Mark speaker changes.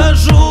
Speaker 1: поражу